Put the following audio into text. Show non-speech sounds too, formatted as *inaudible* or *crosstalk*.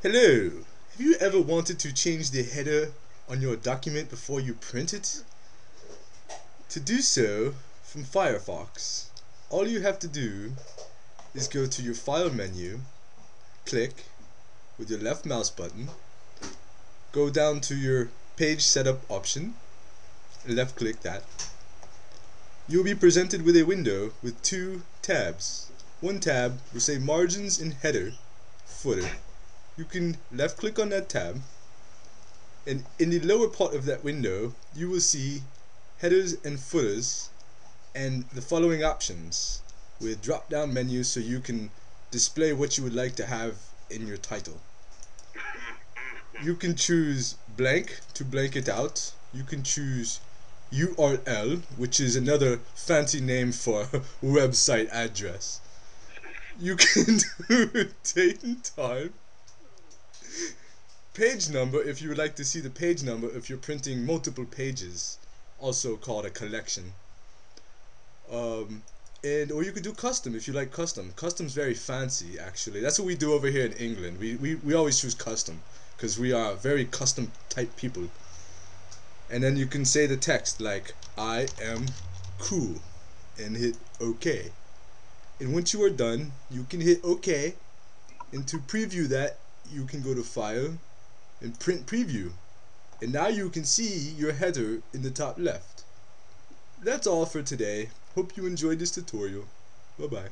Hello! Have you ever wanted to change the header on your document before you print it? To do so, from Firefox, all you have to do is go to your File menu, click with your left mouse button, go down to your Page Setup option, left click that. You'll be presented with a window with two tabs. One tab will say Margins and Header, Footer you can left click on that tab and in the lower part of that window you will see headers and footers and the following options with drop down menus so you can display what you would like to have in your title. You can choose blank to blank it out. You can choose URL, which is another fancy name for *laughs* website address. You can *laughs* do date and time page number if you would like to see the page number if you're printing multiple pages also called a collection. Um, and or you could do custom if you like custom. Custom's very fancy actually. That's what we do over here in England. We, we, we always choose custom because we are very custom type people. And then you can say the text like I am cool and hit OK. And once you are done you can hit OK. And to preview that you can go to file and print preview. And now you can see your header in the top left. That's all for today. Hope you enjoyed this tutorial. Bye bye